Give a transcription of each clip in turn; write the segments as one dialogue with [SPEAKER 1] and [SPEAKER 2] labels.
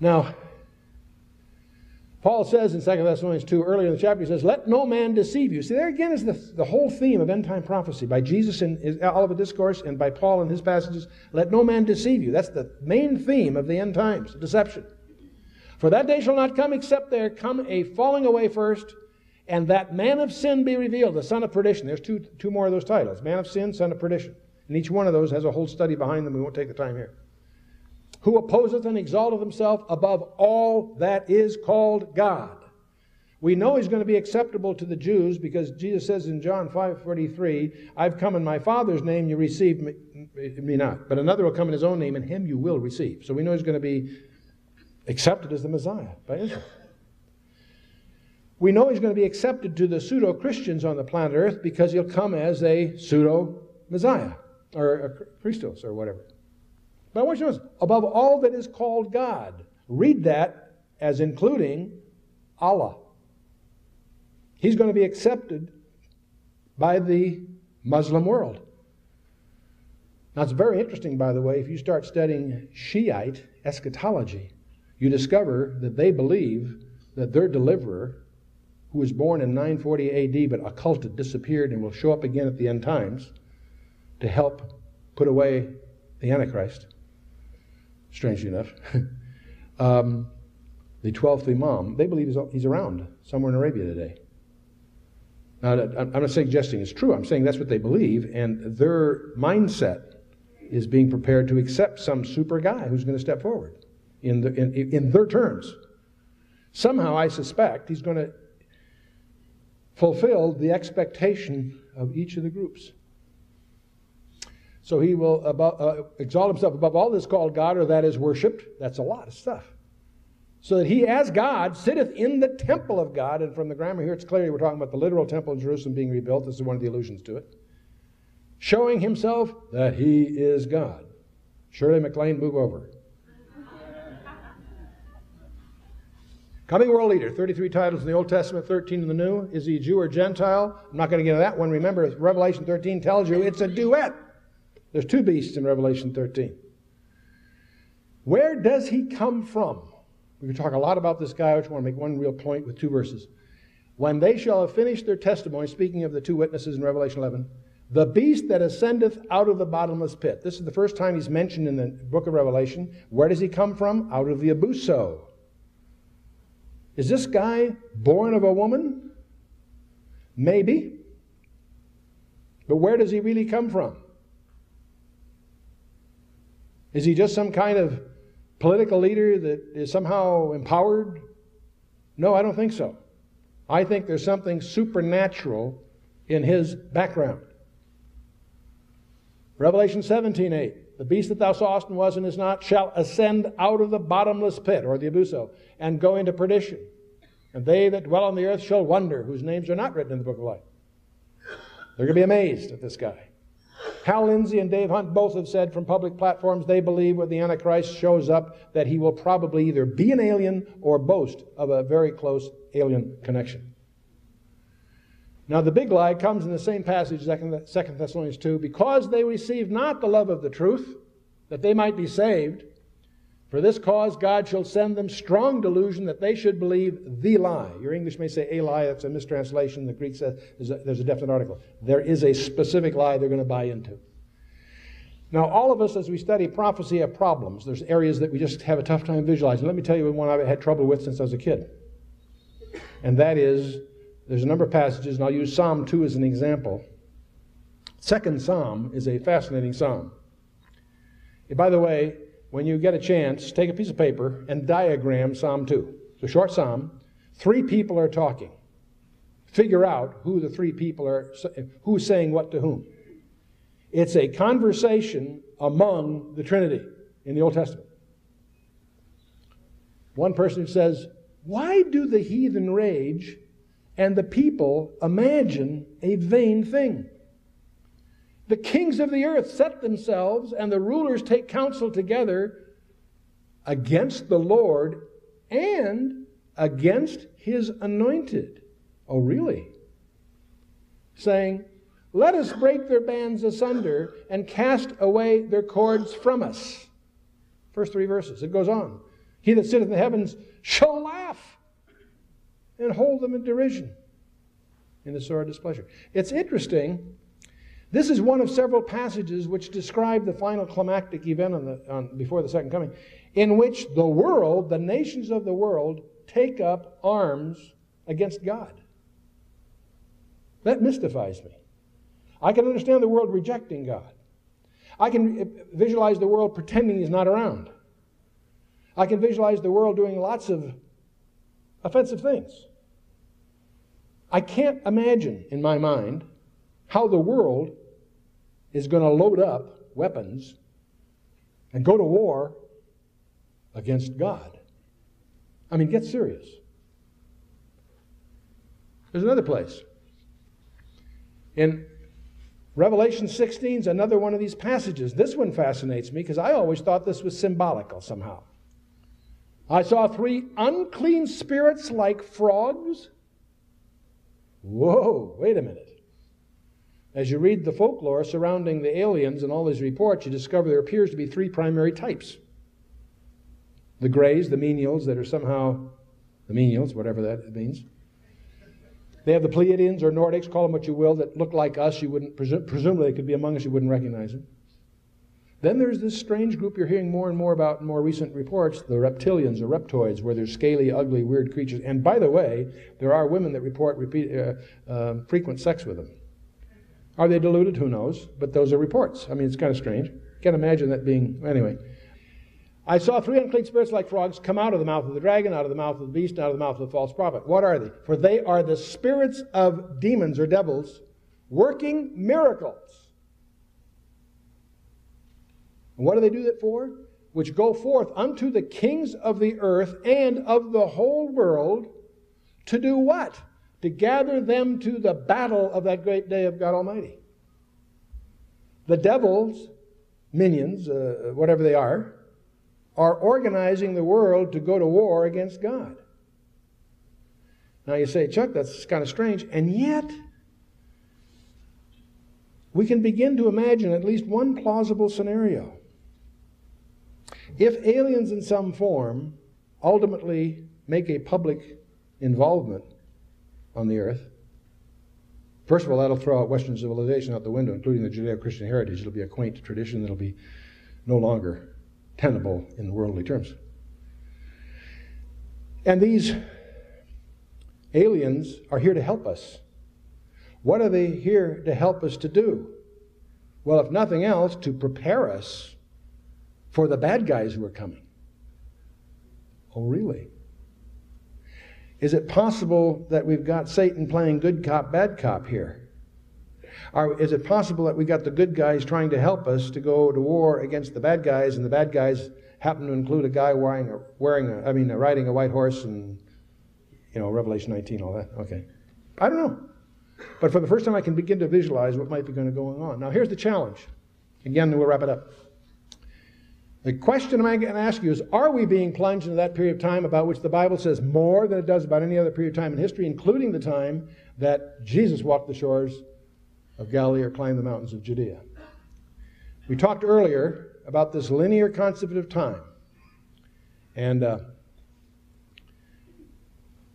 [SPEAKER 1] Now, Paul says in 2 Thessalonians 2, earlier in the chapter, he says, Let no man deceive you. See, there again is the, the whole theme of end time prophecy by Jesus in his Olivet Discourse and by Paul in his passages. Let no man deceive you. That's the main theme of the end times, deception. For that day shall not come except there come a falling away first, and that man of sin be revealed, the son of perdition. There's two, two more of those titles man of sin, son of perdition. And each one of those has a whole study behind them. We won't take the time here who opposeth and exalteth himself above all that is called God. We know he's going to be acceptable to the Jews because Jesus says in John 5:43, "I've come in my Father's name, you receive me, me not, but another will come in his own name, and him you will receive." So we know he's going to be accepted as the Messiah by Israel. We know he's going to be accepted to the pseudo Christians on the planet Earth because he'll come as a pseudo Messiah or a Christos or whatever. But I want you to notice, above all that is called God, read that as including Allah. He's going to be accepted by the Muslim world. Now, it's very interesting, by the way, if you start studying Shiite eschatology, you discover that they believe that their deliverer, who was born in 940 AD but occulted, disappeared, and will show up again at the end times to help put away the Antichrist, strangely enough. um, the 12th Imam, they believe he's, he's around somewhere in Arabia today. Now, I'm not suggesting it's true. I'm saying that's what they believe, and their mindset is being prepared to accept some super guy who's going to step forward in, the, in, in their terms. Somehow, I suspect he's going to fulfill the expectation of each of the groups. So he will above, uh, exalt himself above all that's called God or that is worshipped. That's a lot of stuff. So that he, as God, sitteth in the temple of God. And from the grammar here, it's clearly we're talking about the literal temple in Jerusalem being rebuilt. This is one of the allusions to it. Showing himself that he is God. Shirley MacLaine, move over. Coming world leader, 33 titles in the Old Testament, 13 in the New. Is he Jew or Gentile? I'm not going to get into that one. Remember, Revelation 13 tells you it's a duet. There's two beasts in Revelation 13. Where does he come from? We can talk a lot about this guy. I just want to make one real point with two verses. When they shall have finished their testimony, speaking of the two witnesses in Revelation 11, the beast that ascendeth out of the bottomless pit. This is the first time he's mentioned in the book of Revelation. Where does he come from? Out of the abussos. Is this guy born of a woman? Maybe. But where does he really come from? Is he just some kind of political leader that is somehow empowered? No, I don't think so. I think there's something supernatural in his background. Revelation 17 8. The beast that thou sawest and was and is not shall ascend out of the bottomless pit, or the abussos, and go into perdition. And they that dwell on the earth shall wonder, whose names are not written in the book of life. They're going to be amazed at this guy. Hal Lindsey and Dave Hunt both have said from public platforms they believe when the Antichrist shows up that he will probably either be an alien or boast of a very close alien connection. Now, the big lie comes in the same passage, 2 Thessalonians 2, because they received not the love of the truth, that they might be saved. For this cause God shall send them strong delusion that they should believe the lie. Your English may say a lie, that's a mistranslation. The Greek says there's a, there's a definite article. There is a specific lie they're going to buy into. Now, all of us, as we study prophecy, have problems. There's areas that we just have a tough time visualizing. Let me tell you one I've had trouble with since I was a kid. And that is, there's a number of passages, and I'll use Psalm 2 as an example. Second Psalm is a fascinating psalm. And by the way, when you get a chance, take a piece of paper and diagram Psalm 2. It's a short psalm. Three people are talking. Figure out who the three people are, who's saying what to whom. It's a conversation among the Trinity in the Old Testament. One person says, Why do the heathen rage and the people imagine a vain thing? The kings of the earth set themselves, and the rulers take counsel together against the Lord and against his anointed. Oh, really? Saying, Let us break their bands asunder and cast away their cords from us. First three verses. It goes on. He that sitteth in the heavens shall laugh and hold them in derision in the sore displeasure. It's interesting. This is one of several passages which describe the final climactic event on the, on, before the second coming, in which the world, the nations of the world, take up arms against God. That mystifies me. I can understand the world rejecting God. I can visualize the world pretending He's not around. I can visualize the world doing lots of offensive things. I can't imagine in my mind how the world is going to load up weapons and go to war against God. I mean, get serious. There's another place. In Revelation 16 is another one of these passages. This one fascinates me because I always thought this was symbolical somehow. I saw three unclean spirits like frogs. Whoa, wait a minute. As you read the folklore surrounding the aliens and all these reports, you discover there appears to be three primary types the grays, the menials that are somehow the menials, whatever that means. They have the Pleiadians or Nordics, call them what you will, that look like us. You wouldn't, presu- presumably they could be among us, you wouldn't recognize them. Then there's this strange group you're hearing more and more about in more recent reports, the reptilians or reptoids, where they're scaly, ugly, weird creatures. And by the way, there are women that report repeat, uh, uh, frequent sex with them. Are they deluded? Who knows? But those are reports. I mean, it's kind of strange. Can't imagine that being. Anyway. I saw three unclean spirits like frogs come out of the mouth of the dragon, out of the mouth of the beast, out of the mouth of the false prophet. What are they? For they are the spirits of demons or devils working miracles. And what do they do that for? Which go forth unto the kings of the earth and of the whole world to do what? To gather them to the battle of that great day of God Almighty. The devils, minions, uh, whatever they are, are organizing the world to go to war against God. Now you say, Chuck, that's kind of strange. And yet, we can begin to imagine at least one plausible scenario. If aliens in some form ultimately make a public involvement on the earth, first of all, that'll throw out Western civilization out the window, including the Judeo Christian heritage. It'll be a quaint tradition that'll be no longer tenable in worldly terms. And these aliens are here to help us. What are they here to help us to do? Well, if nothing else, to prepare us for the bad guys who are coming. Oh, really? Is it possible that we've got Satan playing good cop, bad cop here? Is it possible that we got the good guys trying to help us to go to war against the bad guys, and the bad guys happen to include a guy wearing a, wearing a, I mean, uh, riding a white horse and, you know, Revelation 19, all that? Okay. I don't know. But for the first time, I can begin to visualize what might be going to going on. Now, here's the challenge. Again, we'll wrap it up. The question I'm going to ask you is Are we being plunged into that period of time about which the Bible says more than it does about any other period of time in history, including the time that Jesus walked the shores of Galilee or climbed the mountains of Judea. We talked earlier about this linear concept of time. And uh,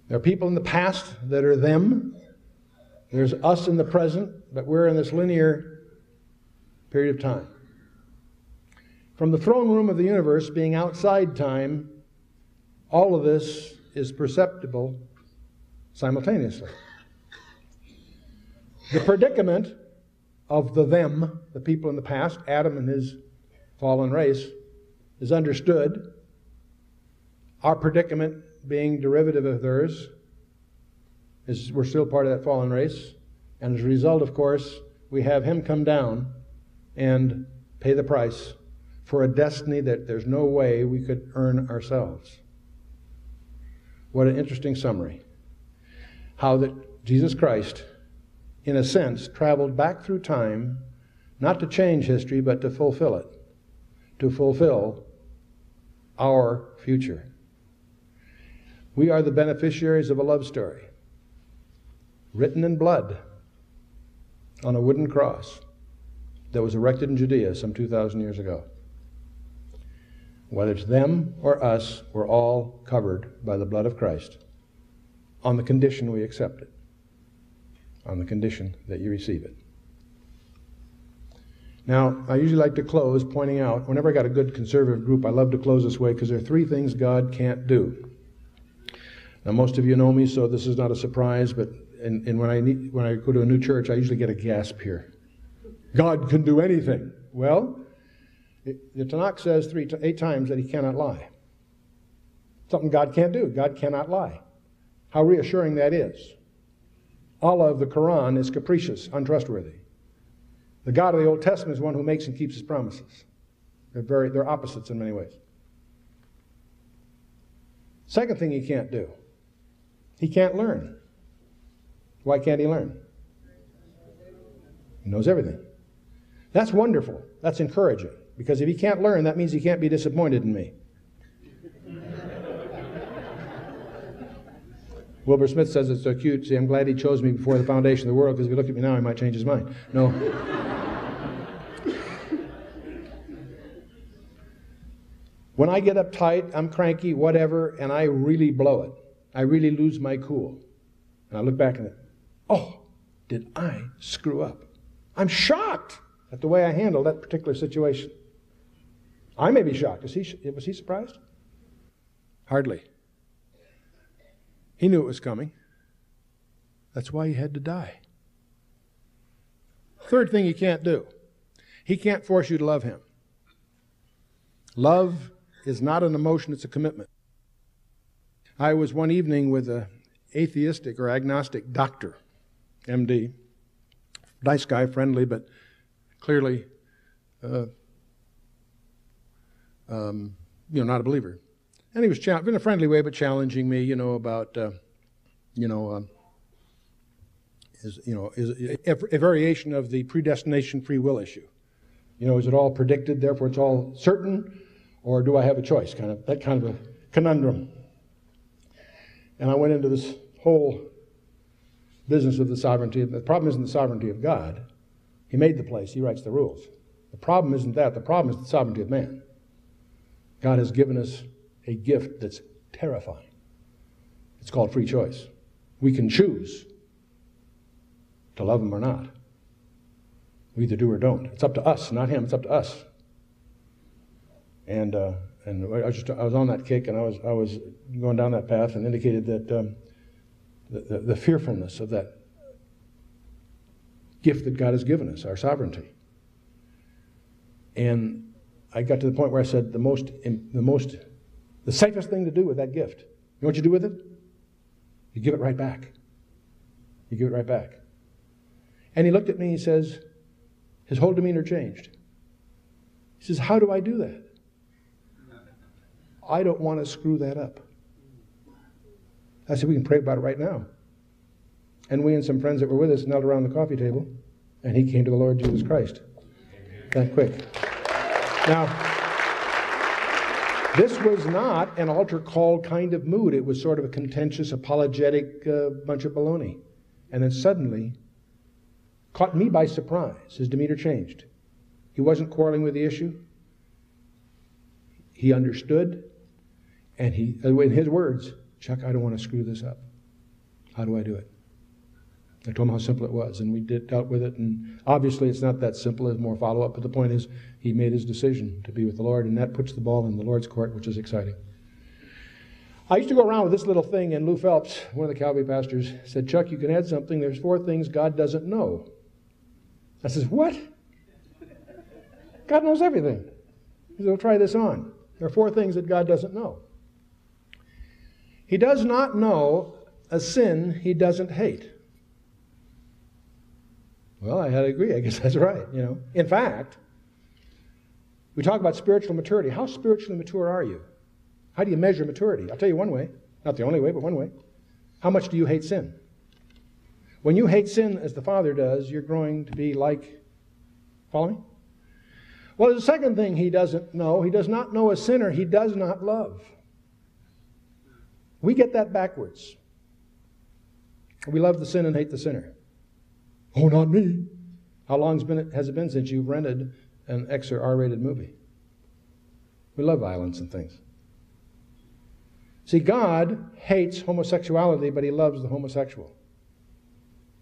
[SPEAKER 1] there are people in the past that are them. There's us in the present, but we're in this linear period of time. From the throne room of the universe being outside time, all of this is perceptible simultaneously. The predicament of the them, the people in the past, Adam and his fallen race, is understood. Our predicament being derivative of theirs is we're still part of that fallen race. And as a result, of course, we have him come down and pay the price for a destiny that there's no way we could earn ourselves. What an interesting summary. How that Jesus Christ in a sense, traveled back through time, not to change history, but to fulfill it, to fulfill our future. We are the beneficiaries of a love story written in blood on a wooden cross that was erected in Judea some 2,000 years ago. Whether it's them or us, we're all covered by the blood of Christ on the condition we accept it, on the condition that you receive it. Now, I usually like to close pointing out, whenever I got a good conservative group, I love to close this way because there are three things God can't do. Now, most of you know me, so this is not a surprise, but and, and when, I need, when I go to a new church, I usually get a gasp here. God can do anything. Well, the Tanakh says three, eight times that he cannot lie. Something God can't do. God cannot lie. How reassuring that is. Allah of the Quran is capricious, untrustworthy. The God of the Old Testament is one who makes and keeps his promises. They're, very, they're opposites in many ways. Second thing he can't do, he can't learn. Why can't he learn? He knows everything. That's wonderful. That's encouraging. Because if he can't learn, that means he can't be disappointed in me. Wilbur Smith says it's so cute. See, I'm glad he chose me before the foundation of the world because if he looked at me now, he might change his mind. No. when I get uptight, I'm cranky, whatever, and I really blow it, I really lose my cool. And I look back and, oh, did I screw up? I'm shocked at the way I handled that particular situation. I may be shocked. Is he, was he surprised? Hardly. He knew it was coming. That's why he had to die. Third thing he can't do he can't force you to love him. Love is not an emotion, it's a commitment. I was one evening with an atheistic or agnostic doctor, MD. Nice guy, friendly, but clearly, uh, um, you know, not a believer. And he was in a friendly way, but challenging me, you know, about, uh, you know, um, is you know is a, a variation of the predestination free will issue. You know, is it all predicted, therefore it's all certain, or do I have a choice? Kind of that kind of a conundrum. And I went into this whole business of the sovereignty. The problem isn't the sovereignty of God. He made the place. He writes the rules. The problem isn't that. The problem is the sovereignty of man. God has given us a gift that's terrifying. It's called free choice. We can choose to love him or not. We either do or don't. It's up to us, not him. It's up to us. And uh, and I was just I was on that kick, and I was I was going down that path, and indicated that um, the, the, the fearfulness of that gift that God has given us, our sovereignty. And I got to the point where I said the most the most the safest thing to do with that gift. You know what you do with it? You give it right back. You give it right back. And he looked at me and he says, his whole demeanor changed. He says, How do I do that? I don't want to screw that up. I said, We can pray about it right now. And we and some friends that were with us knelt around the coffee table, and he came to the Lord Jesus Christ. That quick. Now, this was not an altar call kind of mood. It was sort of a contentious, apologetic uh, bunch of baloney. And then suddenly, caught me by surprise. His demeanor changed. He wasn't quarreling with the issue. He understood, and he, in his words, Chuck, I don't want to screw this up. How do I do it? I told him how simple it was, and we did, dealt with it. And obviously, it's not that simple. There's more follow up. But the point is, he made his decision to be with the Lord, and that puts the ball in the Lord's court, which is exciting. I used to go around with this little thing, and Lou Phelps, one of the Calvary pastors, said, Chuck, you can add something. There's four things God doesn't know. I says, What? God knows everything. He said, Well, try this on. There are four things that God doesn't know. He does not know a sin he doesn't hate. Well, I had to agree. I guess that's right. You know, in fact, we talk about spiritual maturity. How spiritually mature are you? How do you measure maturity? I'll tell you one way. Not the only way, but one way. How much do you hate sin? When you hate sin as the Father does, you're growing to be like. Follow me? Well, the second thing he doesn't know, he does not know a sinner he does not love. We get that backwards. We love the sin and hate the sinner. Oh, not me. How long has it been since you've rented an X or R rated movie? We love violence and things. See, God hates homosexuality, but he loves the homosexual.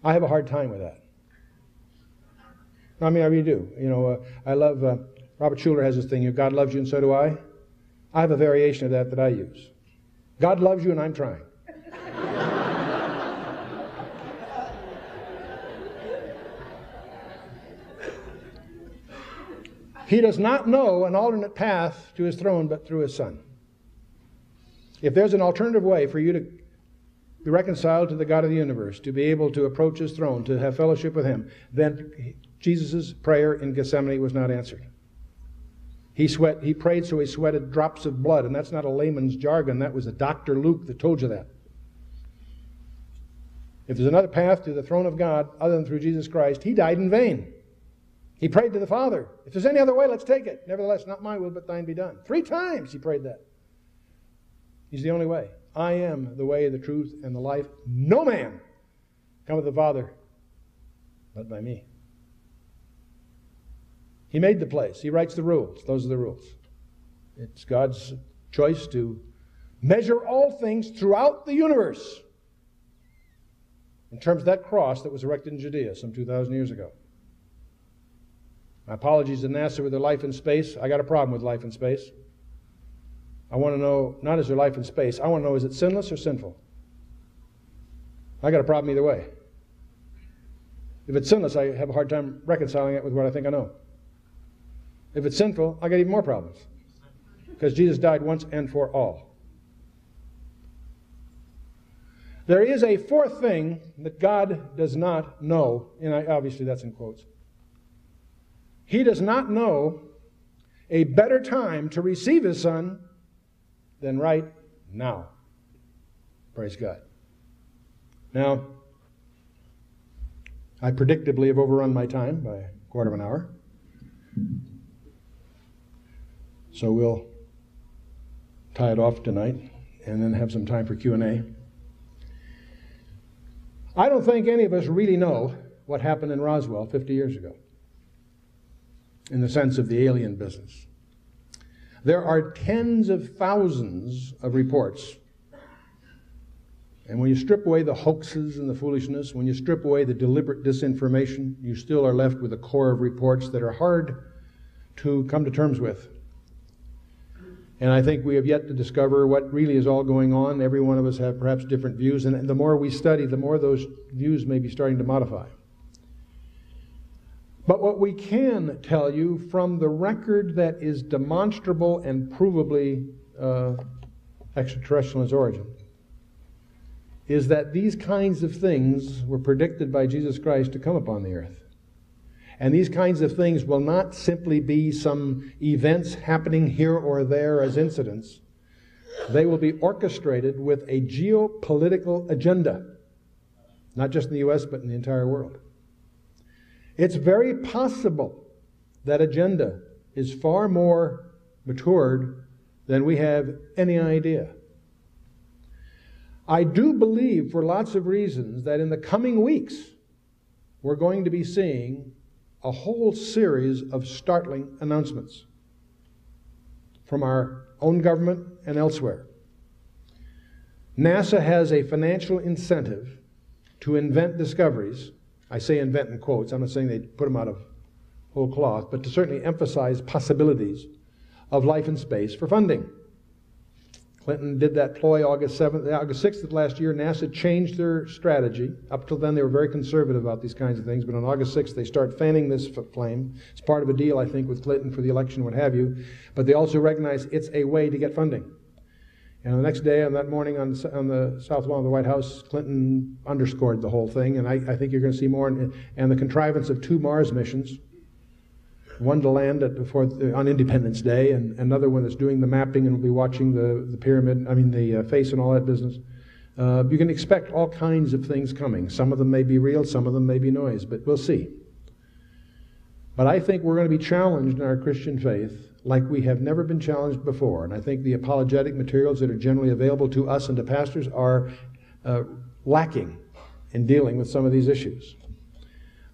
[SPEAKER 1] I have a hard time with that. I mean, I really do. You know, uh, I love, uh, Robert Schuller has this thing, you know, God loves you and so do I. I have a variation of that that I use. God loves you and I'm trying. He does not know an alternate path to his throne but through his Son. If there's an alternative way for you to be reconciled to the God of the universe, to be able to approach his throne, to have fellowship with him, then Jesus' prayer in Gethsemane was not answered. He, sweat, he prayed so he sweated drops of blood, and that's not a layman's jargon. That was a Dr. Luke that told you that. If there's another path to the throne of God other than through Jesus Christ, he died in vain. He prayed to the Father, If there's any other way, let's take it. Nevertheless, not my will, but thine be done. Three times he prayed that. He's the only way. I am the way, the truth, and the life. No man cometh to the Father but by me. He made the place. He writes the rules. Those are the rules. It's God's choice to measure all things throughout the universe in terms of that cross that was erected in Judea some 2,000 years ago. My apologies to NASA with their life in space. I got a problem with life in space. I want to know not is there life in space, I want to know is it sinless or sinful? I got a problem either way. If it's sinless, I have a hard time reconciling it with what I think I know. If it's sinful, I got even more problems. Because Jesus died once and for all. There is a fourth thing that God does not know, and I, obviously that's in quotes. He does not know a better time to receive his son than right now. Praise God. Now, I predictably have overrun my time by a quarter of an hour. So we'll tie it off tonight and then have some time for Q&A. I don't think any of us really know what happened in Roswell 50 years ago in the sense of the alien business. There are tens of thousands of reports. And when you strip away the hoaxes and the foolishness, when you strip away the deliberate disinformation, you still are left with a core of reports that are hard to come to terms with. And I think we have yet to discover what really is all going on. Every one of us have perhaps different views, and the more we study, the more those views may be starting to modify. But what we can tell you from the record that is demonstrable and provably uh, extraterrestrial in its origin is that these kinds of things were predicted by Jesus Christ to come upon the earth. And these kinds of things will not simply be some events happening here or there as incidents. They will be orchestrated with a geopolitical agenda, not just in the U.S., but in the entire world. It's very possible that agenda is far more matured than we have any idea. I do believe, for lots of reasons, that in the coming weeks, we're going to be seeing a whole series of startling announcements from our own government and elsewhere. NASA has a financial incentive to invent discoveries I say invent in quotes, I'm not saying they put them out of whole cloth, but to certainly emphasize possibilities of life in space for funding. Clinton did that ploy August 7th, uh, August 6th of last year. NASA changed their strategy. Up till then, they were very conservative about these kinds of things, but on August 6th, they start fanning this flame. It's part of a deal, I think, with Clinton for the election, what have you. But they also recognize it's a way to get funding. And the next day, on that morning on, on the south lawn of the White House, Clinton underscored the whole thing. And I, I think you're going to see more. In, and the contrivance of two Mars missions one to land at, before, on Independence Day, and another one that's doing the mapping and will be watching the, the pyramid, I mean, the uh, face and all that business. Uh, you can expect all kinds of things coming. Some of them may be real, some of them may be noise, but we'll see. But I think we're going to be challenged in our Christian faith like we have never been challenged before. And I think the apologetic materials that are generally available to us and to pastors are uh, lacking in dealing with some of these issues.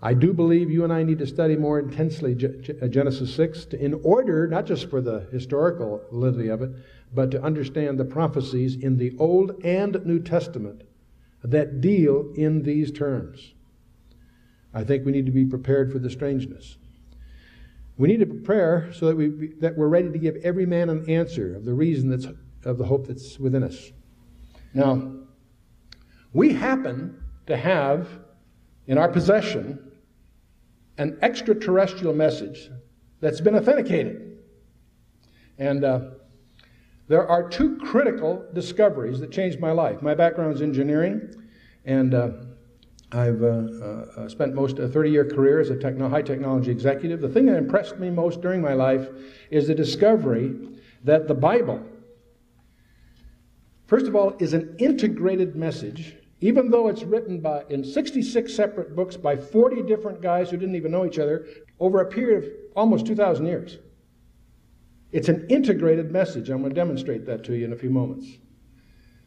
[SPEAKER 1] I do believe you and I need to study more intensely uh, Genesis 6 to, in order, not just for the historical validity of it, but to understand the prophecies in the Old and New Testament that deal in these terms. I think we need to be prepared for the strangeness. We need to prepare so that, we, that we're ready to give every man an answer of the reason that's, of the hope that's within us. Now, we happen to have in our possession an extraterrestrial message that's been authenticated. And uh, there are two critical discoveries that changed my life. My background is engineering, and uh, I've uh, uh spent most of a 30 year career as a techno- high technology executive. The thing that impressed me most during my life is the discovery that the Bible, first of all, is an integrated message even though it's written by, in 66 separate books by 40 different guys who didn't even know each other over a period of almost 2,000 years. It's an integrated message. I'm going to demonstrate that to you in a few moments.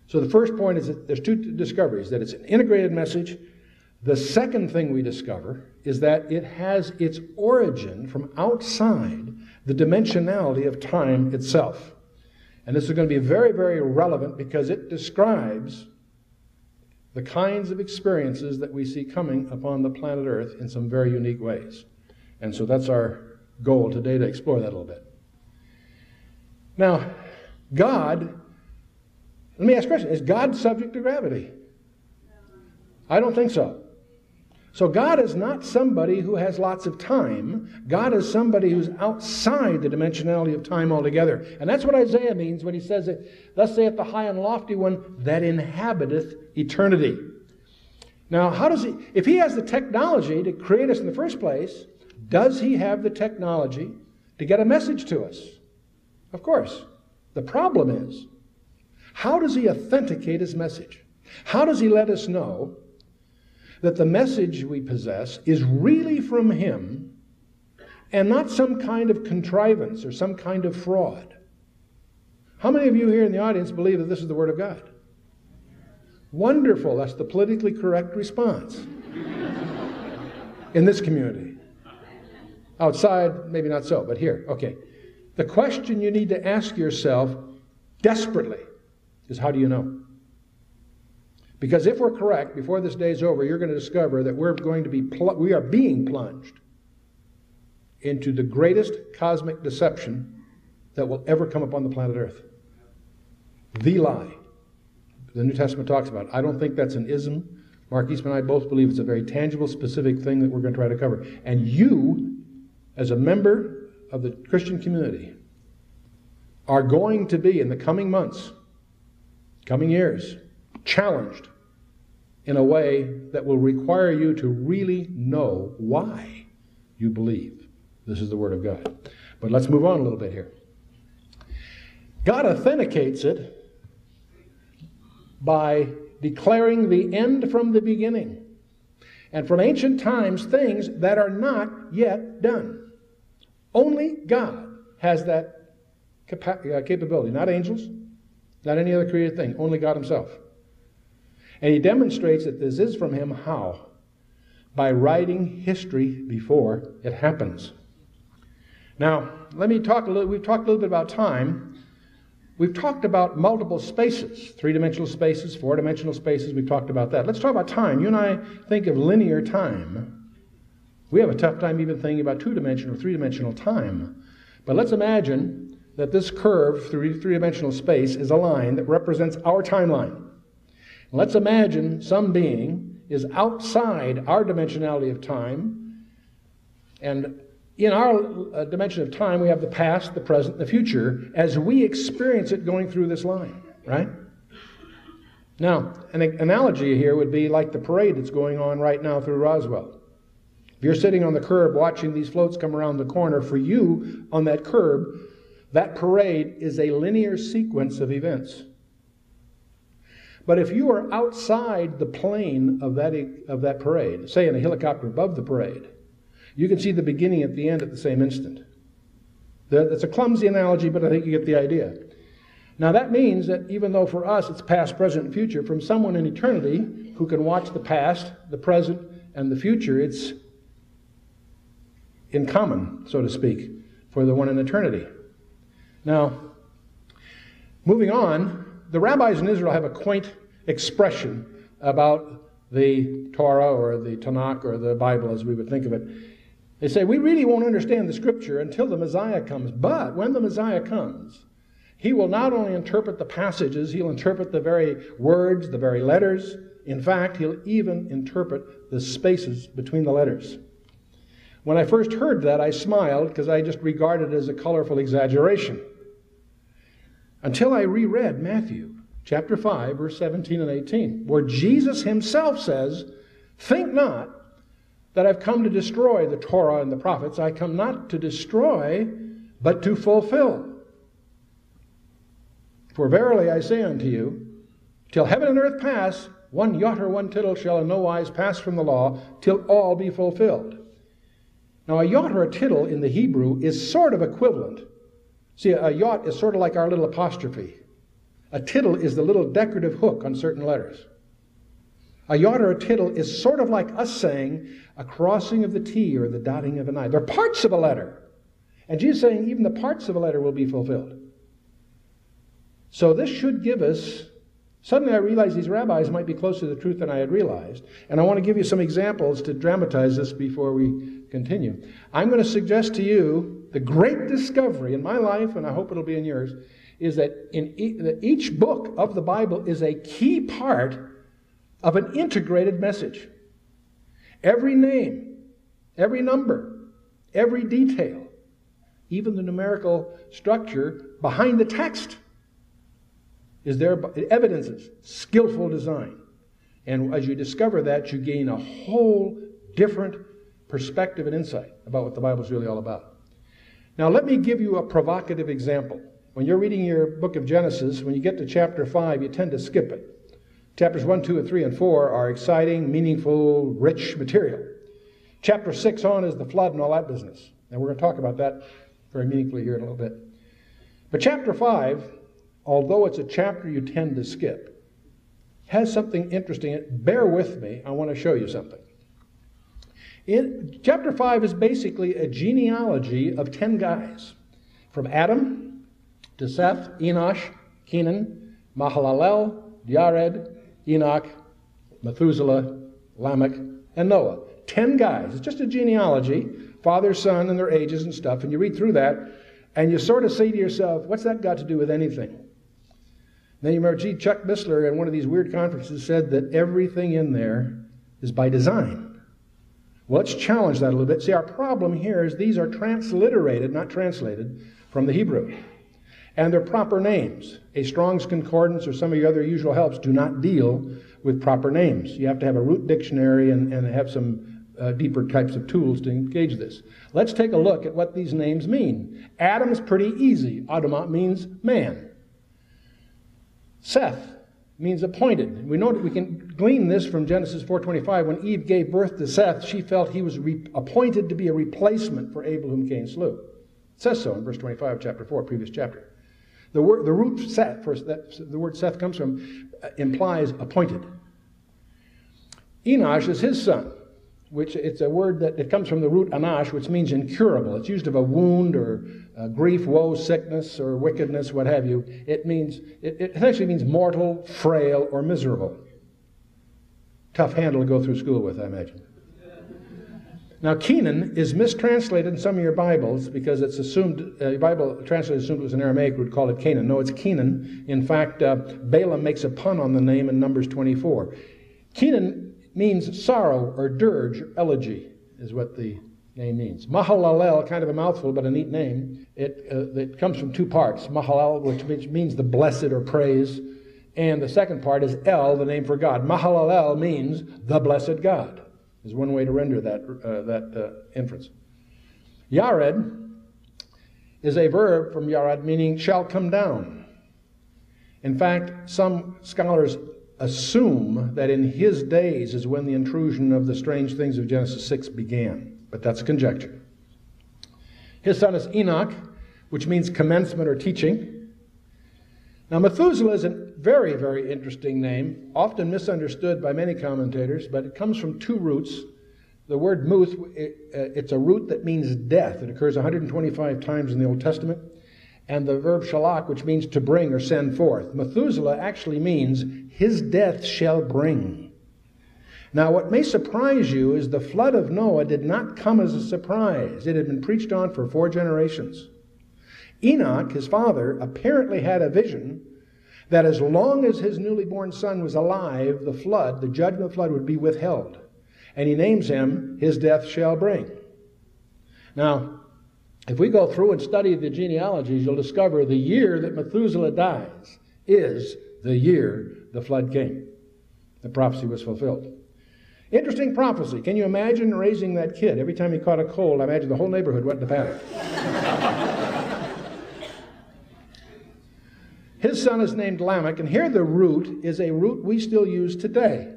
[SPEAKER 1] So the first point is that there's two discoveries that it's an integrated message. The second thing we discover is that it has its origin from outside the dimensionality of time itself. And this is going to be very, very relevant because it describes the kinds of experiences that we see coming upon the planet Earth in some very unique ways. And so that's our goal today to explore that a little bit. Now, God, let me ask a question Is God subject to gravity? I don't think so. So God is not somebody who has lots of time. God is somebody who's outside the dimensionality of time altogether. And that's what Isaiah means when he says it, thus saith the high and lofty one that inhabiteth eternity. Now, how does he, if he has the technology to create us in the first place, does he have the technology to get a message to us? Of course. The problem is, how does he authenticate his message? How does he let us know that the message we possess is really from Him and not some kind of contrivance or some kind of fraud. How many of you here in the audience believe that this is the Word of God? Wonderful. That's the politically correct response in this community. Outside, maybe not so, but here, okay. The question you need to ask yourself desperately is how do you know? Because if we're correct, before this day is over, you're going to discover that we're going to be, pl- we are being plunged into the greatest cosmic deception that will ever come upon the planet Earth. The lie. The New Testament talks about. it. I don't think that's an ism. Mark Eastman and I both believe it's a very tangible, specific thing that we're going to try to cover. And you, as a member of the Christian community, are going to be, in the coming months, coming years, challenged in a way that will require you to really know why you believe this is the Word of God. But let's move on a little bit here. God authenticates it by declaring the end from the beginning and from ancient times things that are not yet done. Only God has that uh, capability, not angels, not any other created thing, only God Himself. And he demonstrates that this is from him how? By writing history before it happens. Now, let me talk a little, we've talked a little bit about time. We've talked about multiple spaces, three dimensional spaces, four dimensional spaces. We've talked about that. Let's talk about time. You and I think of linear time. We have a tough time even thinking about two dimensional, three dimensional time. But let's imagine that this curve through three dimensional space is a line that represents our timeline. Let's imagine some being is outside our dimensionality of time, and in our uh, dimension of time, we have the past, the present, the future, as we experience it going through this line, right? Now, an analogy here would be like the parade that's going on right now through Roswell. If you're sitting on the curb watching these floats come around the corner, for you on that curb, that parade is a linear sequence of events. But if you are outside the plane of that, of that parade, say in a helicopter above the parade, you can see the beginning at the end at the same instant. That's a clumsy analogy, but I think you get the idea. Now, that means that even though for us it's past, present, and future, from someone in eternity who can watch the past, the present, and the future, it's in common, so to speak, for the one in eternity. Now, moving on, the rabbis in Israel have a quaint expression about the Torah or the Tanakh or the Bible as we would think of it. They say, We really won't understand the scripture until the Messiah comes. But when the Messiah comes, he will not only interpret the passages, he'll interpret the very words, the very letters. In fact, he'll even interpret the spaces between the letters. When I first heard that, I smiled because I just regarded it as a colorful exaggeration. Until I reread Matthew chapter 5, verse 17 and 18, where Jesus himself says, Think not that I've come to destroy the Torah and the prophets. I come not to destroy, but to fulfill. For verily I say unto you, till heaven and earth pass, one jot or one tittle shall in no wise pass from the law, till all be fulfilled. Now, a jot or a tittle in the Hebrew is sort of equivalent. See, a yod is sort of like our little apostrophe. A tittle is the little decorative hook on certain letters. A yod or a tittle is sort of like us saying a crossing of the T or the dotting of an I. They're parts of a letter. And Jesus is saying even the parts of a letter will be fulfilled. So this should give us Suddenly I realized these rabbis might be closer to the truth than I had realized. And I want to give you some examples to dramatize this before we continue. I'm going to suggest to you the great discovery in my life, and I hope it'll be in yours, is that in e- that each book of the Bible is a key part of an integrated message. Every name, every number, every detail, even the numerical structure behind the text is there it evidences skillful design. And as you discover that, you gain a whole different perspective and insight about what the Bible is really all about. Now, let me give you a provocative example. When you're reading your book of Genesis, when you get to chapter 5, you tend to skip it. Chapters 1, 2, and 3, and 4 are exciting, meaningful, rich material. Chapter 6 on is the flood and all that business. And we're going to talk about that very meaningfully here in a little bit. But chapter 5 although it's a chapter you tend to skip, has something interesting. Bear with me, I want to show you something. Chapter 5 is basically a genealogy of 10 guys from Adam to Seth, Enosh, Kenan, Mahalalel, Yared, Enoch, Methuselah, Lamech, and Noah. 10 guys. It's just a genealogy, father, son, and their ages and stuff. And you read through that, and you sort of say to yourself, what's that got to do with anything? Then you remember, gee, Chuck Missler in one of these weird conferences said that everything in there is by design. Well, let's challenge that a little bit. See, our problem here is these are transliterated, not translated, from the Hebrew. And they're proper names. A Strong's Concordance or some of your other usual helps do not deal with proper names. You have to have a root dictionary and, and have some uh, deeper types of tools to engage this. Let's take a look at what these names mean. Adam's pretty easy. Adama means man. Seth means appointed. We know that we can glean this from Genesis 4:25. When Eve gave birth to Seth, she felt he was re- appointed to be a replacement for Abel, whom Cain slew. It says so in verse 25 of chapter 4, previous chapter. The, word, the root Seth, first, that the word Seth comes from, uh, implies appointed. Enosh is his son which it's a word that it comes from the root anash, which means incurable. It's used of a wound or a grief, woe, sickness, or wickedness, what have you. It means it, it essentially means mortal, frail, or miserable. Tough handle to go through school with, I imagine. Now, Kenan is mistranslated in some of your Bibles because it's assumed, uh, Bible translator assumed it was an Aramaic root, called it Canaan. No, it's Kenan. In fact, uh, Balaam makes a pun on the name in Numbers 24. Kenan means sorrow or dirge or elegy, is what the name means. Mahalalel, kind of a mouthful, but a neat name. It, uh, it comes from two parts. Mahalal, which means the blessed or praise, and the second part is El, the name for God. Mahalalel means the blessed God, is one way to render that, uh, that uh, inference. Yared is a verb from Yared meaning shall come down. In fact, some scholars assume that in his days is when the intrusion of the strange things of Genesis 6 began, but that's conjecture. His son is Enoch, which means commencement or teaching. Now, Methuselah is a very, very interesting name, often misunderstood by many commentators, but it comes from two roots. the word muth, it, uh, it's a root that means death. It occurs 125 times in the Old Testament. And the verb shalach, which means to bring or send forth. Methuselah actually means his death shall bring. Now, what may surprise you is the flood of Noah did not come as a surprise. It had been preached on for four generations. Enoch, his father, apparently had a vision that as long as his newly born son was alive, the flood, the judgment flood, would be withheld. And he names him, His death shall bring. Now, if we go through and study the genealogies, you'll discover the year that Methuselah dies is the year the flood came. The prophecy was fulfilled. Interesting prophecy. Can you imagine raising that kid? Every time he caught a cold, I imagine the whole neighborhood went into panic. His son is named Lamech, and here the root is a root we still use today.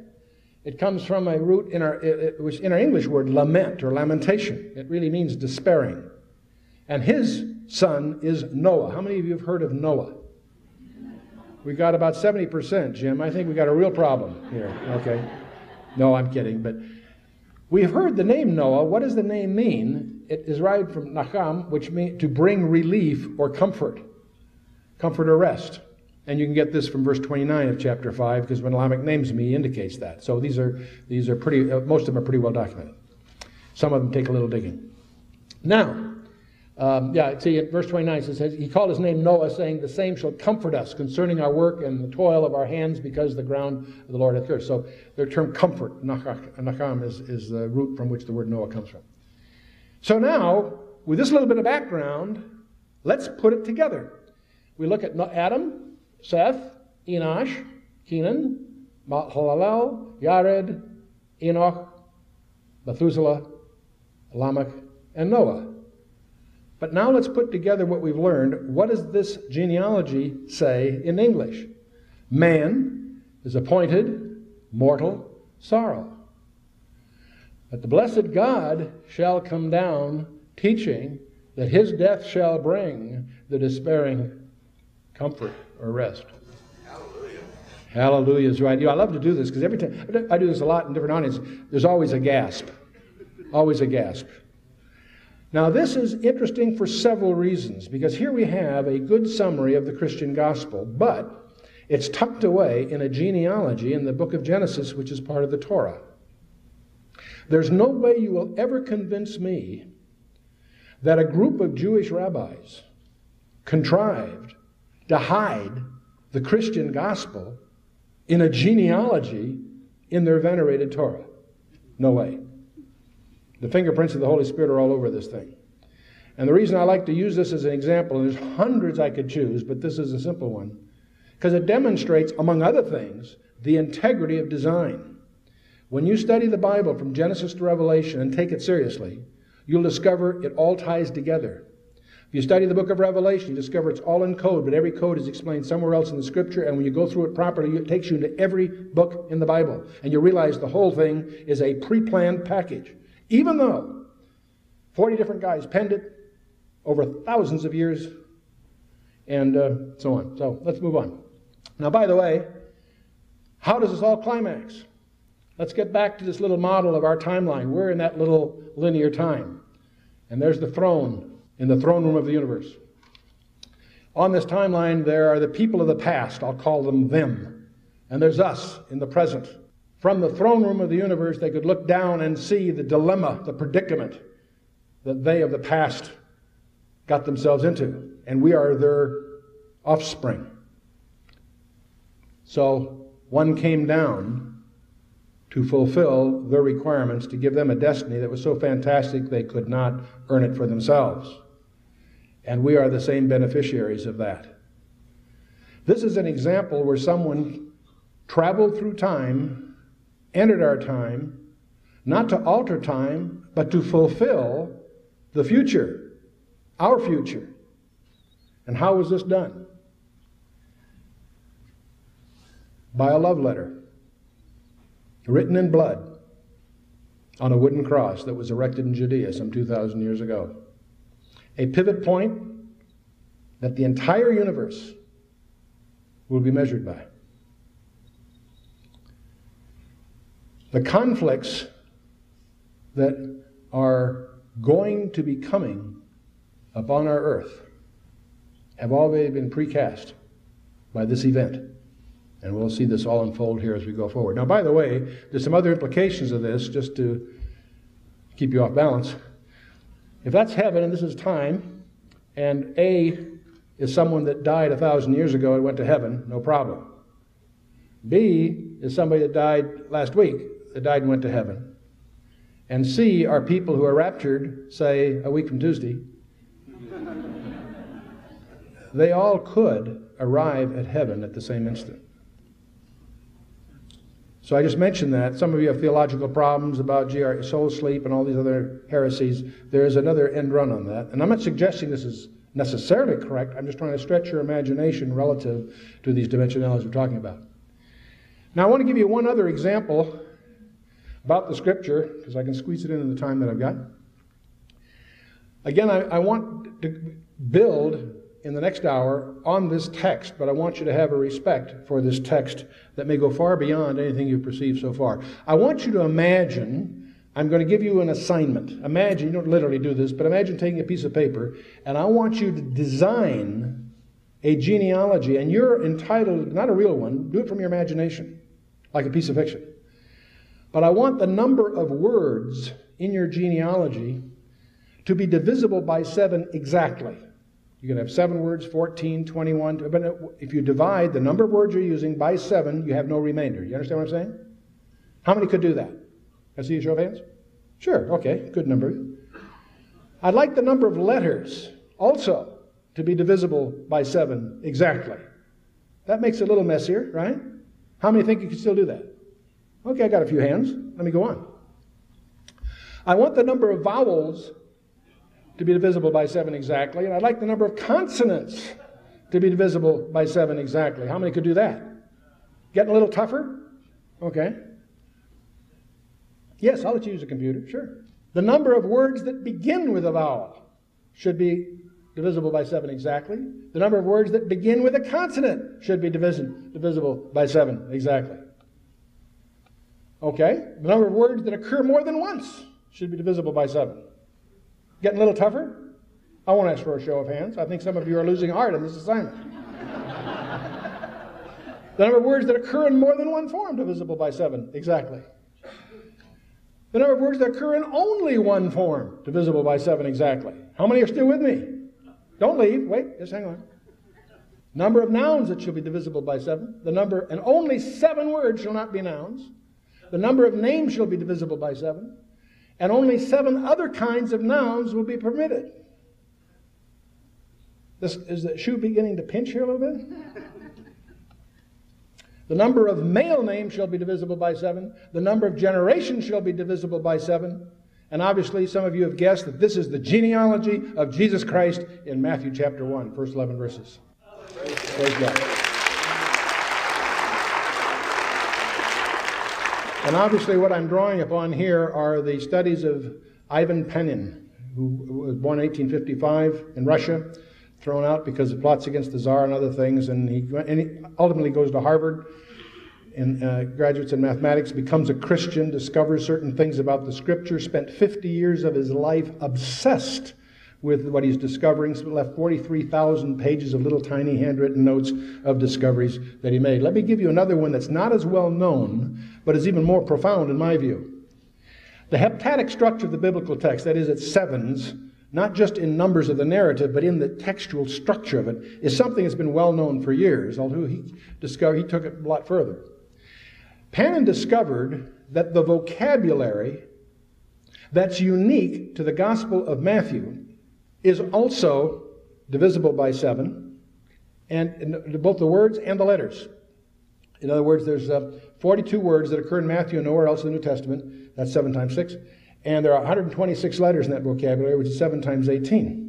[SPEAKER 1] It comes from a root in our, which in our English word, lament or lamentation. It really means despairing. And his son is Noah. How many of you have heard of Noah? We got about 70%, Jim. I think we got a real problem here. Okay. No, I'm kidding. But we've heard the name Noah. What does the name mean? It is derived from Nacham, which means to bring relief or comfort comfort or rest. And you can get this from verse 29 of chapter 5, because when Lamech names me, he indicates that. So these are, these are pretty, uh, most of them are pretty well documented. Some of them take a little digging. Now, um, yeah, see, verse 29 it says, He called his name Noah, saying, The same shall comfort us concerning our work and the toil of our hands, because the ground of the Lord hath cursed. So their term comfort, nacham, is, is the root from which the word Noah comes from. So now, with this little bit of background, let's put it together. We look at Adam, Seth, Enosh, Kenan, Mahalalel, Yared, Enoch, Methuselah, Lamech, and Noah. But now let's put together what we've learned. What does this genealogy say in English? Man is appointed mortal sorrow. But the blessed God shall come down, teaching that his death shall bring the despairing comfort or rest. Hallelujah. Hallelujah is right. You know, I love to do this because every time I do this a lot in different audiences, there's always a gasp. Always a gasp. Now, this is interesting for several reasons because here we have a good summary of the Christian gospel, but it's tucked away in a genealogy in the book of Genesis, which is part of the Torah. There's no way you will ever convince me that a group of Jewish rabbis contrived to hide the Christian gospel in a genealogy in their venerated Torah. No way. The fingerprints of the Holy Spirit are all over this thing. And the reason I like to use this as an example, and there's hundreds I could choose, but this is a simple one, because it demonstrates, among other things, the integrity of design. When you study the Bible from Genesis to Revelation and take it seriously, you'll discover it all ties together. If you study the book of Revelation, you discover it's all in code, but every code is explained somewhere else in the scripture, and when you go through it properly, it takes you into every book in the Bible. And you realize the whole thing is a pre planned package. Even though 40 different guys penned it over thousands of years, and uh, so on. So let's move on. Now, by the way, how does this all climax? Let's get back to this little model of our timeline. We're in that little linear time. And there's the throne in the throne room of the universe. On this timeline, there are the people of the past. I'll call them them. And there's us in the present. From the throne room of the universe, they could look down and see the dilemma, the predicament that they of the past got themselves into. And we are their offspring. So one came down to fulfill their requirements, to give them a destiny that was so fantastic they could not earn it for themselves. And we are the same beneficiaries of that. This is an example where someone traveled through time, entered our time, not to alter time, but to fulfill the future, our future. And how was this done? By a love letter, written in blood on a wooden cross that was erected in Judea some 2,000 years ago a pivot point that the entire universe will be measured by. The conflicts that are going to be coming upon our earth have already been precast by this event. And we'll see this all unfold here as we go forward. Now, by the way, there's some other implications of this just to keep you off balance. If that's heaven and this is time, and A is someone that died a thousand years ago and went to heaven, no problem. B is somebody that died last week that died and went to heaven. And C are people who are raptured, say, a week from Tuesday. they all could arrive at heaven at the same instant. So I just mentioned that. Some of you have theological problems about GR, soul sleep and all these other heresies. There is another end run on that. And I'm not suggesting this is necessarily correct. I'm just trying to stretch your imagination relative to these dimensionalities we're talking about. Now, I want to give you one other example about the scripture, because I can squeeze it in in the time that I've got. Again, I, I want to build in the next hour on this text, but I want you to have a respect for this text that may go far beyond anything you've perceived so far. I want you to imagine, I'm going to give you an assignment. Imagine, you don't literally do this, but imagine taking a piece of paper, and I want you to design a genealogy, and you're entitled, not a real one, do it from your imagination, like a piece of fiction. But I want the number of words in your genealogy to be divisible by seven exactly. You can have seven words, 14, 21. But if you divide the number of words you're using by seven, you have no remainder. You understand what I'm saying? How many could do that? I see a show of hands? Sure, okay, good number. I'd like the number of letters also to be divisible by seven exactly. That makes it a little messier, right? How many think you can still do that? Okay, I got a few hands. Let me go on. I want the number of vowels to be divisible by 7 exactly, and I'd like the number of consonants to be divisible by 7 exactly. How many could do that? Getting a little tougher? Okay. Yes, I'll let you use a computer, sure. The number of words that begin with a vowel should be divisible by 7 exactly. The number of words that begin with a consonant should be divisible by 7 exactly. Okay? The number of words that occur more than once should be divisible by 7. Getting a little tougher? I won't ask for a show of hands. I think some of you are losing heart in this assignment. the number of words that occur in more than one form divisible by 7, exactly. The number of words that occur in only one form divisible by 7, exactly. How many are still with me? Don't leave. Wait, just hang on. Number of nouns that shall be divisible by 7. The number, and only seven words shall not be nouns. The number of names shall be divisible by 7 and only seven other kinds of nouns will be permitted. This, is the shoe beginning to pinch here a little bit? the number of male names shall be divisible by seven. The number of generations shall be divisible by seven. And obviously, some of you have guessed that this is the genealogy of Jesus Christ in Matthew chapter 1, first 11 verses. Praise God. And obviously, what I'm drawing upon here are the studies of Ivan Panin, who was born in 1855 in Russia, thrown out because of plots against the Tsar and other things, and he, and he ultimately goes to Harvard and uh, graduates in mathematics, becomes a Christian, discovers certain things about the Scripture, spent 50 years of his life obsessed with what he's discovering. So left 43,000 pages of little tiny handwritten notes of discoveries that he made. Let me give you another one that's not as well known, but is even more profound in my view. The heptadic structure of the biblical text, that is, it's sevens, not just in numbers of the narrative, but in the textual structure of it, is something that's been well known for years, although he, discovered, he took it a lot further. Panin discovered that the vocabulary that's unique to the Gospel of Matthew is also divisible by seven, and both the words and the letters. In other words, there's uh, 42 words that occur in Matthew and nowhere else in the New Testament. That's 7 times 6. And there are 126 letters in that vocabulary, which is 7 times 18.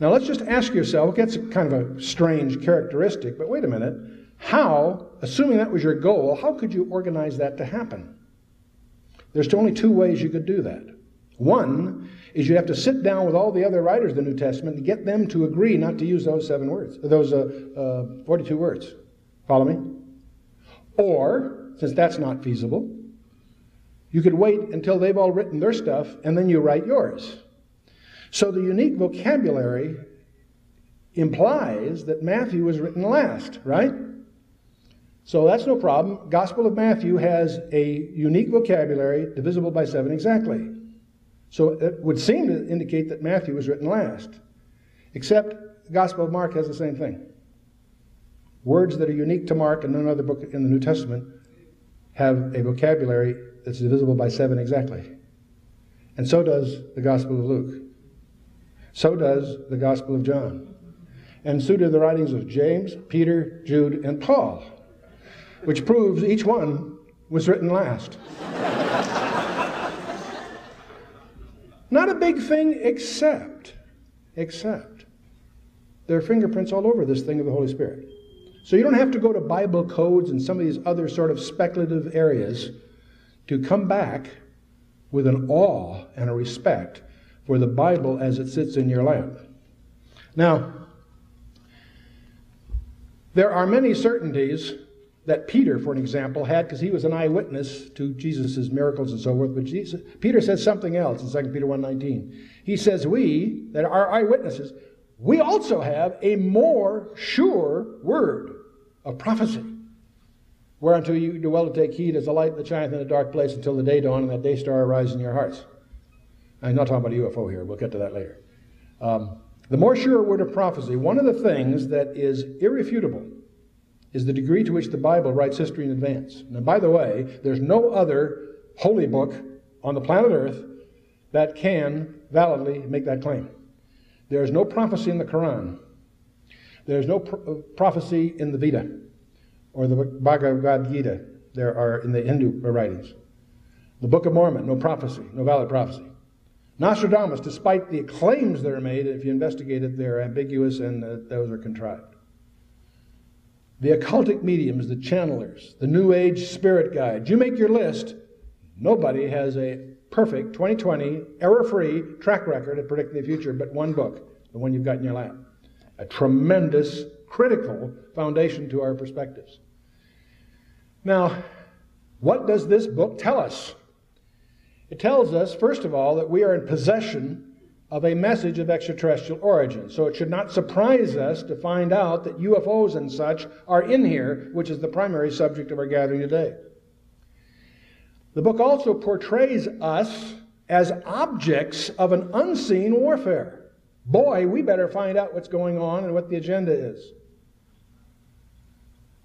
[SPEAKER 1] Now let's just ask yourself, that's kind of a strange characteristic, but wait a minute. How, assuming that was your goal, how could you organize that to happen? There's only two ways you could do that. One is you'd have to sit down with all the other writers of the New Testament and get them to agree not to use those seven words, those uh, uh, 42 words. Follow me? Or, since that's not feasible, You could wait until they've all written their stuff and then you write yours. So the unique vocabulary implies that Matthew was written last, right? So that's no problem. Gospel of Matthew has a unique vocabulary divisible by seven exactly. So it would seem to indicate that Matthew was written last. Except Gospel of Mark has the same thing. Words that are unique to Mark and none other book in the New Testament have a vocabulary that's divisible by seven exactly. And so does the Gospel of Luke. So does the Gospel of John. And so do the writings of James, Peter, Jude, and Paul, which proves each one was written last. Not a big thing except, except, there are fingerprints all over this thing of the Holy Spirit. So you don't have to go to Bible codes and some of these other sort of speculative areas to come back with an awe and a respect for the Bible as it sits in your lap. Now, there are many certainties that Peter, for an example, had because he was an eyewitness to Jesus' miracles and so forth. But Jesus, Peter says something else in 2 Peter 1.19. He says, we, that are eyewitnesses, we also have a more sure word of prophecy. Whereunto you do well to take heed as a light that shineth in a dark place until the day dawn and that day star arise in your hearts. I'm not talking about a UFO here. We'll get to that later. Um, the more sure word of prophecy, one of the things that is irrefutable is the degree to which the Bible writes history in advance. And by the way, there's no other holy book on the planet Earth that can validly make that claim. There is no prophecy in the Quran. There's no pro- prophecy in the Veda or the Bhagavad Gita. There are in the Hindu writings. The Book of Mormon, no prophecy, no valid prophecy. Nostradamus, despite the claims that are made, if you investigate it, they're ambiguous and uh, those are contrived. The occultic mediums, the channelers, the New Age spirit guides. You make your list. Nobody has a perfect 2020 error free track record of predicting the future but one book, the one you've got in your lap. A tremendous, critical foundation to our perspectives. Now, what does this book tell us? It tells us, first of all, that we are in possession of a message of extraterrestrial origin. So it should not surprise us to find out that UFOs and such are in here, which is the primary subject of our gathering today. The book also portrays us as objects of an unseen warfare. Boy, we better find out what's going on and what the agenda is.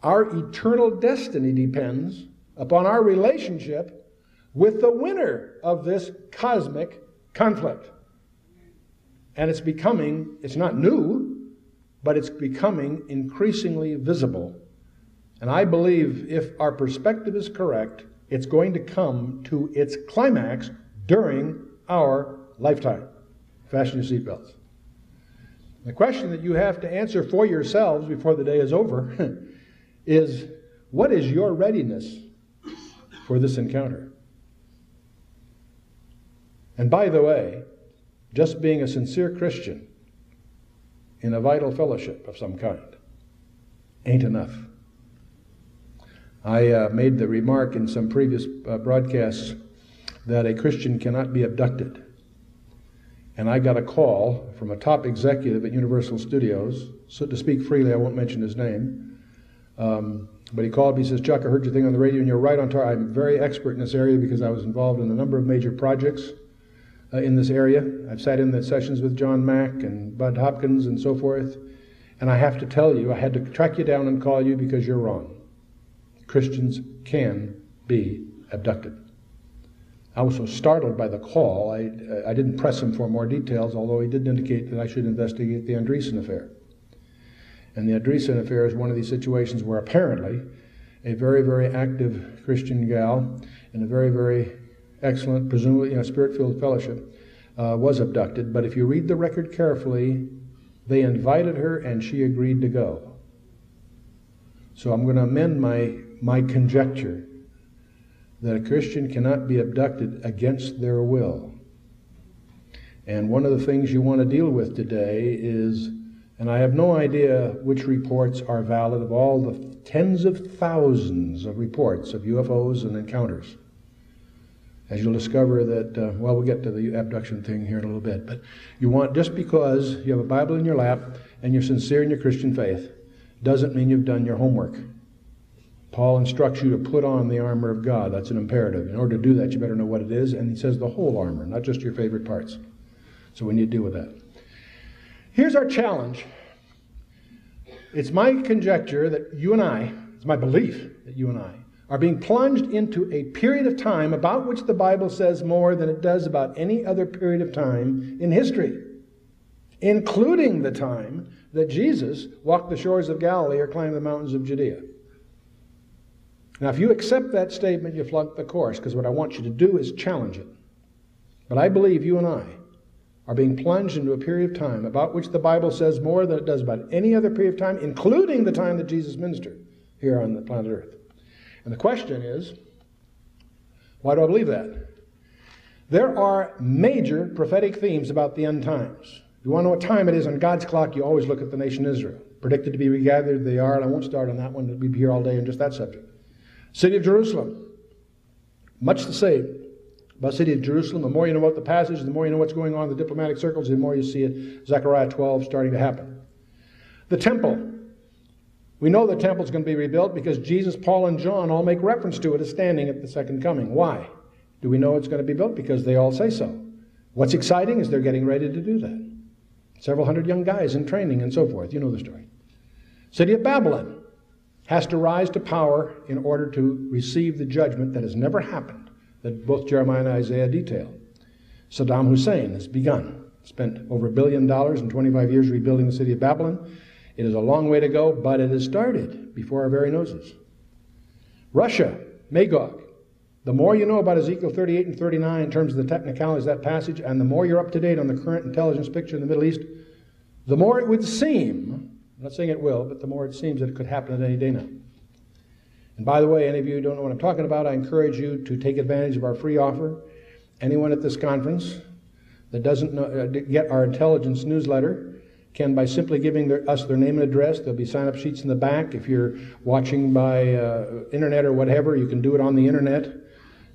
[SPEAKER 1] Our eternal destiny depends upon our relationship with the winner of this cosmic conflict. And it's becoming, it's not new, but it's becoming increasingly visible. And I believe if our perspective is correct, it's going to come to its climax during our lifetime. Fasten your seatbelts. The question that you have to answer for yourselves before the day is over is what is your readiness for this encounter? And by the way, just being a sincere Christian in a vital fellowship of some kind ain't enough. I uh, made the remark in some previous uh, broadcasts that a Christian cannot be abducted. And I got a call from a top executive at Universal Studios. So, to speak freely, I won't mention his name. Um, but he called me, he says, Chuck, I heard your thing on the radio and you're right on target. I'm very expert in this area because I was involved in a number of major projects uh, in this area. I've sat in the sessions with John Mack and Bud Hopkins and so forth. And I have to tell you, I had to track you down and call you because you're wrong. Christians can be abducted. I was so startled by the call, I, I didn't press him for more details, although he did indicate that I should investigate the Andreasson affair. And the Andreasson affair is one of these situations where apparently a very, very active Christian gal in a very, very excellent, presumably, you know, spirit-filled fellowship, uh, was abducted. But if you read the record carefully, they invited her and she agreed to go. So I'm going to amend my, my conjecture that a Christian cannot be abducted against their will. And one of the things you want to deal with today is, and I have no idea which reports are valid of all the tens of thousands of reports of UFOs and encounters. as you'll discover that, uh, well, we'll get to the abduction thing here in a little bit, but you want, just because you have a Bible in your lap and you're sincere in your Christian faith, doesn't mean you've done your homework. Paul instructs you to put on the armor of God. That's an imperative. In order to do that, you better know what it is, and he says the whole armor, not just your favorite parts. So we need to deal with that. Here's our challenge. It's my conjecture that you and I, it's my belief that you and I, are being plunged into a period of time about which the Bible says more than it does about any other period of time in history, including the time that Jesus walked the shores of Galilee or climbed the mountains of Judea. Now, if you accept that statement, you flunk the course, because what I want you to do is challenge it. But I believe you and I are being plunged into a period of time about which the Bible says more than it does about any other period of time, including the time that Jesus ministered here on the planet Earth. And the question is, why do I believe that? There are major prophetic themes about the end times. If you want to know what time it is on God's clock, you always look at the nation Israel. Predicted to be regathered, they are, and I won't start on that one. We'll be here all day on just that subject. City of Jerusalem, much the same. About city of Jerusalem, the more you know about the passage, the more you know what's going on in the diplomatic circles, the more you see it. Zechariah 12 starting to happen. The temple. We know the temple is going to be rebuilt because Jesus, Paul, and John all make reference to it as standing at the second coming. Why? Do we know it's going to be built? Because they all say so. What's exciting is they're getting ready to do that. Several hundred young guys in training and so forth. You know the story. City of Babylon has to rise to power in order to receive the judgment that has never happened that both Jeremiah and Isaiah detail. Saddam Hussein has begun, spent over a billion dollars in 25 years rebuilding the city of Babylon. It is a long way to go, but it has started before our very noses. Russia, Magog. The more you know about Ezekiel 38 and 39 in terms of the technicalities of that passage, and the more you're up to date on the current intelligence picture in the Middle East, the more it would seem, I'm not saying it will, but the more it seems that it could happen at any day now. And by the way, any of you who don't know what I'm talking about, I encourage you to take advantage of our free offer. Anyone at this conference that doesn't know, uh, get our intelligence newsletter can, by simply giving their, us their name and address, there'll be sign up sheets in the back. If you're watching by uh, internet or whatever, you can do it on the internet.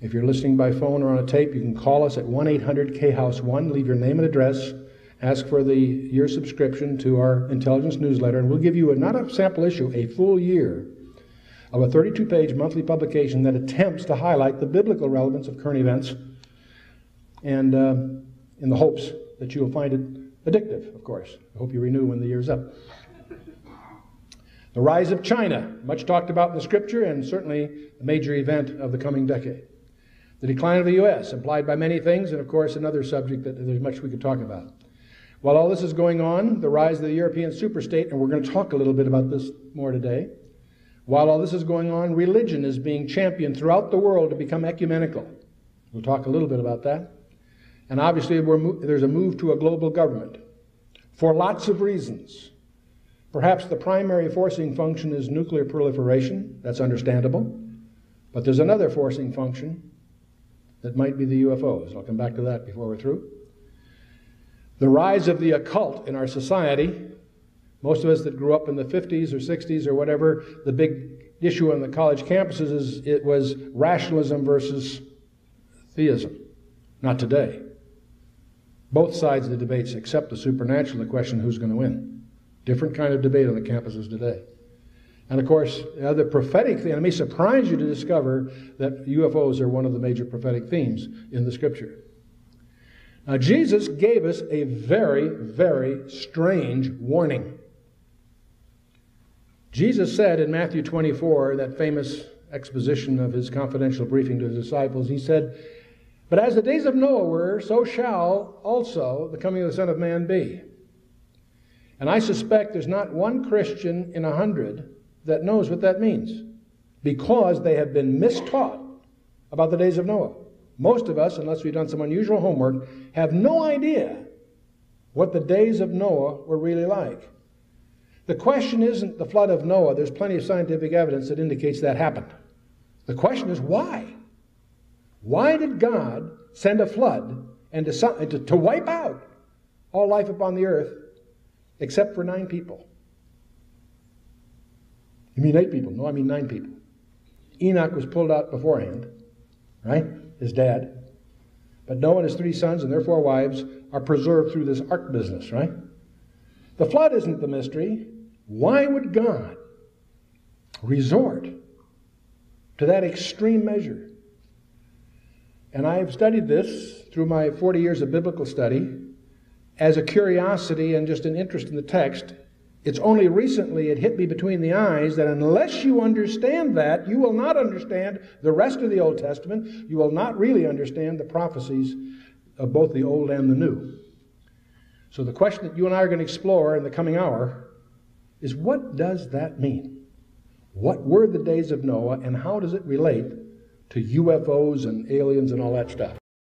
[SPEAKER 1] If you're listening by phone or on a tape, you can call us at 1 800 K House 1, leave your name and address, ask for the year subscription to our intelligence newsletter, and we'll give you a, not a sample issue, a full year of a 32 page monthly publication that attempts to highlight the biblical relevance of current events and uh, in the hopes that you will find it addictive, of course. I hope you renew when the year's up. The rise of China, much talked about in the scripture and certainly a major event of the coming decade. The decline of the U.S., implied by many things, and of course another subject that there's much we could talk about. While all this is going on, the rise of the European superstate, and we're going to talk a little bit about this more today, while all this is going on, religion is being championed throughout the world to become ecumenical. We'll talk a little bit about that. And obviously, there's a move to a global government for lots of reasons. Perhaps the primary forcing function is nuclear proliferation. That's understandable. But there's another forcing function that might be the UFOs. I'll come back to that before we're through. The rise of the occult in our society most of us that grew up in the 50s or 60s or whatever, the big issue on the college campuses is it was rationalism versus theism. Not today. Both sides of the debates, accept the supernatural, the question who's going to win. Different kind of debate on the campuses today. And of course, the prophetic thing, it may surprise you to discover that UFOs are one of the major prophetic themes in the scripture. Now, Jesus gave us a very, very strange warning. Jesus said in Matthew 24, that famous exposition of his confidential briefing to his disciples, he said, But as the days of Noah were, so shall also the coming of the Son of Man be. And I suspect there's not one Christian in a hundred that knows what that means because they have been mistaught about the days of Noah. Most of us, unless we've done some unusual homework, have no idea what the days of Noah were really like. The question isn't the flood of Noah. There's plenty of scientific evidence that indicates that happened. The question is why? Why did God send a flood and to, to, to wipe out all life upon the earth except for nine people? You mean eight people? No, I mean nine people. Enoch was pulled out beforehand, right? His dad. But Noah and his three sons and their four wives are preserved through this ark business, right? The flood isn't the mystery. Why would God resort to that extreme measure? And I've studied this through my 40 years of biblical study as a curiosity and just an interest in the text. It's only recently it hit me between the eyes that unless you understand that, you will not understand the rest of the Old Testament. You will not really understand the prophecies of both the Old and the New. So the question that you and I are going to explore in the coming hour is what does that mean? What were the days of Noah and how does it relate to UFOs and aliens and all that stuff?